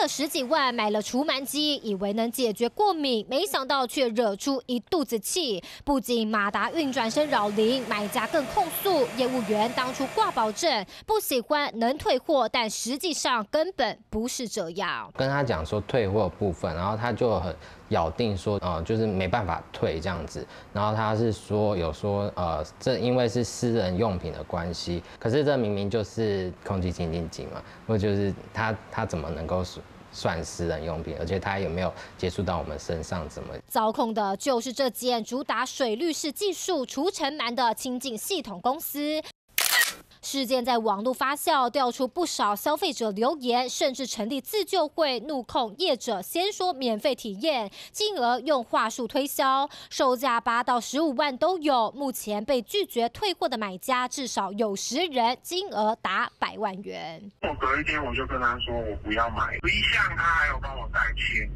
了十几万买了除螨机，以为能解决过敏，没想到却惹出一肚子气。不仅马达运转声扰邻，买家更控诉业务员当初挂保证，不喜欢能退货，但实际上根本不是这样。跟他讲说退货部分，然后他就很咬定说，呃，就是没办法退这样子。然后他是说有说，呃，这因为是私人用品的关系，可是这明明就是空气清净机嘛，或就是他他怎么能够算私人用品？而且他有没有接触到我们身上？怎么操控的就是这间主打水滤式技术除尘螨的清净系统公司。事件在网络发酵，调出不少消费者留言，甚至成立自救会，怒控业者先说免费体验，进而用话术推销，售价八到十五万都有。目前被拒绝退货的买家至少有十人，金额达百万元。我隔一天我就跟他说，我不要买。一向他还有帮我代签，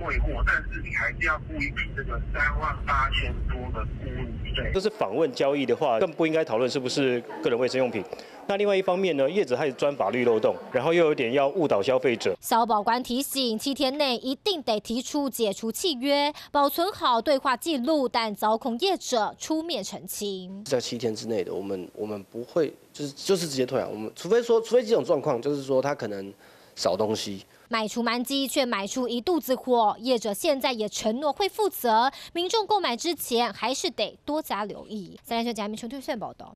退货，但是你还是要付一笔这个三万八千多的顾问费。这是访问交易的话，更不应该讨论是不是个人卫生用品。那另外一方面呢，业者还是钻法律漏洞，然后又有点要误导消费者。消保官提醒，七天内一定得提出解除契约，保存好对话记录，但遭控业者出面澄清。在七天之内的，我们我们不会就是就是直接退啊。我们除非说，除非这种状况，就是说他可能少东西，买除蛮机却买出一肚子火，业者现在也承诺会负责，民众购买之前还是得多加留意。三立新闻贾明春推算报道。